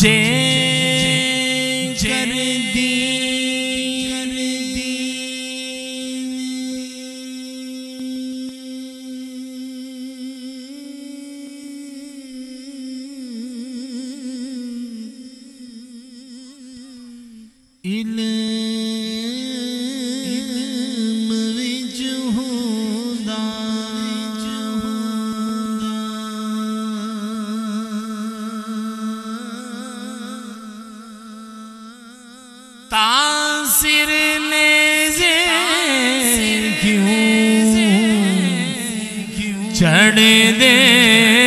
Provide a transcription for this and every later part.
जे कर दी इल्म तासिर ने जे क्यों? चढ़ दे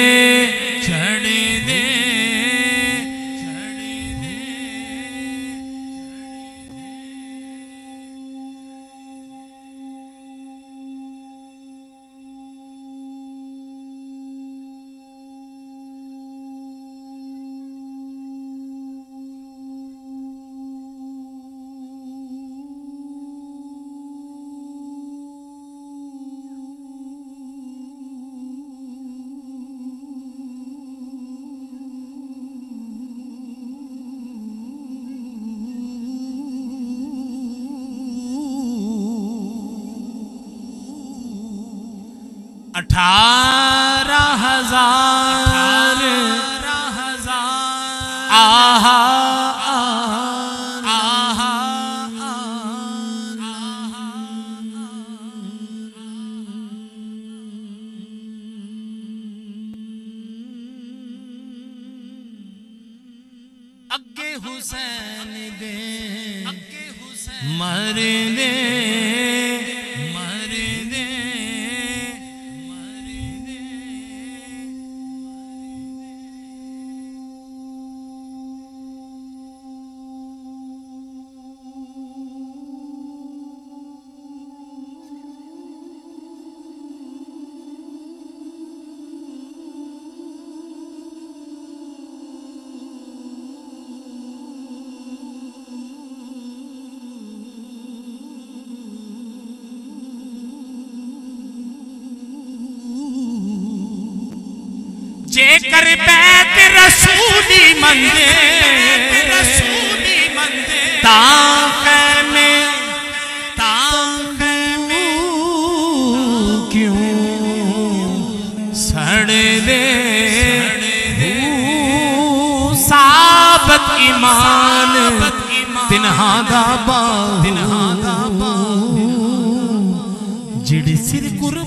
अठारह हज़ार। आहा अगे हुसैन दे अगे हुसैन मर जेकर बैत रसूली मंदे रसूली मंदे ताकत में ताकत क्यों सड़ दे? साबत ईमान, तिनहा दाबा तिनहा दाबा जिड़ सिर कुर